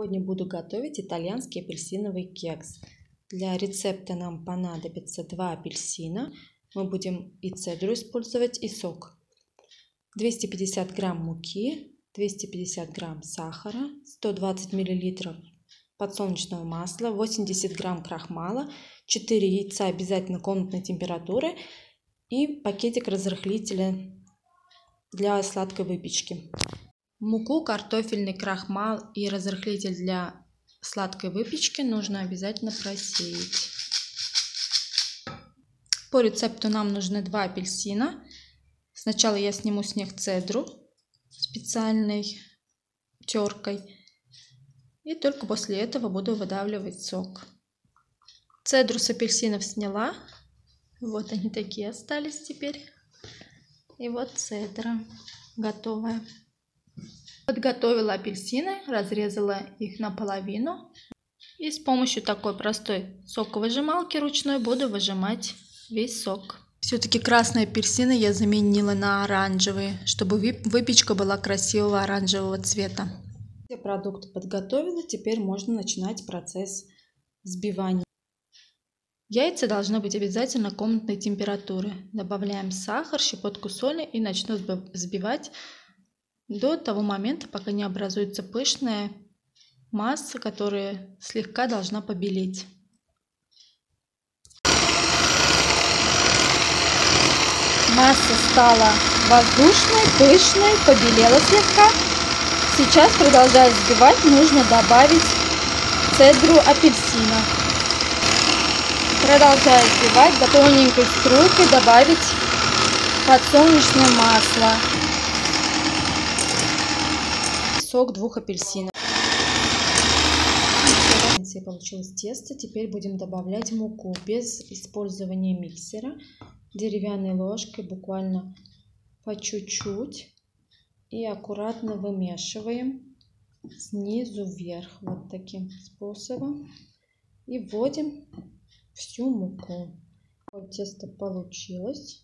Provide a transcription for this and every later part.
Сегодня буду готовить итальянский апельсиновый кекс. Для рецепта нам понадобится 2 апельсина. Мы будем и цедру использовать, и сок. 250 грамм муки, 250 грамм сахара, 120 миллилитров подсолнечного масла, 80 грамм крахмала, 4 яйца обязательно комнатной температуры и пакетик разрыхлителя для сладкой выпечки. Муку, картофельный крахмал и разрыхлитель для сладкой выпечки нужно обязательно просеять. По рецепту нам нужны два апельсина. Сначала я сниму с них цедру специальной теркой. И только после этого буду выдавливать сок. Цедру с апельсинов сняла. Вот они такие остались теперь. И вот цедра готовая. Подготовила апельсины, разрезала их наполовину. И с помощью такой простой соковыжималки ручной буду выжимать весь сок. Все-таки красные апельсины я заменила на оранжевые, чтобы выпечка была красивого оранжевого цвета. Все продукты подготовила, теперь можно начинать процесс взбивания. Яйца должны быть обязательно комнатной температуры. Добавляем сахар, щепотку соли и начну взбивать до того момента, пока не образуется пышная масса, которая слегка должна побелеть. Масса стала воздушной, пышной, побелела слегка. Сейчас, продолжая взбивать, нужно добавить цедру апельсина. Продолжая взбивать, до тоненькой струйкой добавить подсолнечное масло сок двух апельсинов. Получилось тесто. Теперь будем добавлять муку без использования миксера. Деревянной ложкой буквально по чуть-чуть. И аккуратно вымешиваем снизу вверх. Вот таким способом. И вводим всю муку. Вот тесто получилось.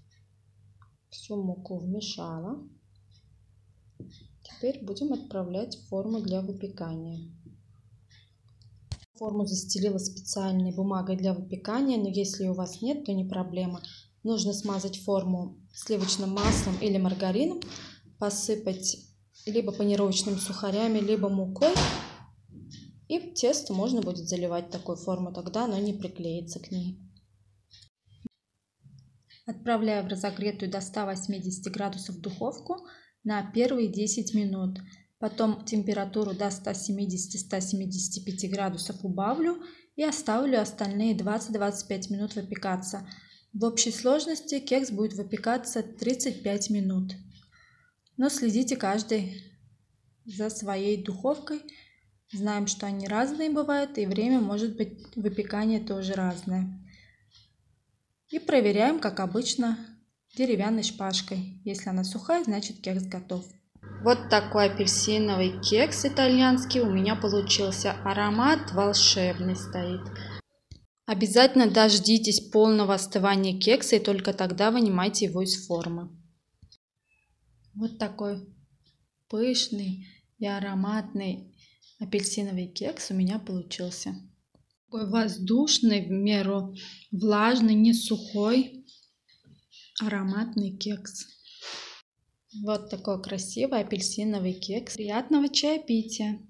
Всю муку вмешала. Теперь будем отправлять в форму для выпекания. Форму застелила специальной бумагой для выпекания, но если у вас нет, то не проблема. Нужно смазать форму сливочным маслом или маргарином, посыпать либо панировочными сухарями, либо мукой. И тесто можно будет заливать в такую форму, тогда оно не приклеится к ней. Отправляю в разогретую до 180 градусов духовку на первые 10 минут. Потом температуру до 170-175 градусов убавлю и оставлю остальные 20-25 минут выпекаться. В общей сложности кекс будет выпекаться 35 минут. Но следите каждый за своей духовкой. Знаем, что они разные бывают, и время может быть выпекания тоже разное. И проверяем, как обычно, деревянной шпажкой. Если она сухая, значит кекс готов. Вот такой апельсиновый кекс итальянский у меня получился. Аромат волшебный стоит. Обязательно дождитесь полного остывания кекса и только тогда вынимайте его из формы. Вот такой пышный и ароматный апельсиновый кекс у меня получился. Такой воздушный, в меру влажный, не сухой ароматный кекс. Вот такой красивый апельсиновый кекс. Приятного чаепития!